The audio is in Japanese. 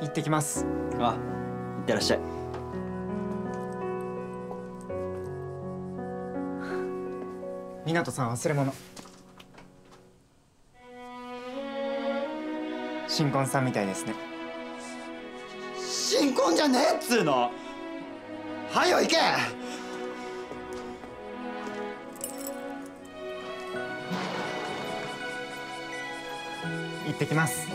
行ってきます。あいってらっしゃい。湊さん忘れ物。新婚さんみたいですね。新婚じゃねえっつうの。はよ行け。行ってきます。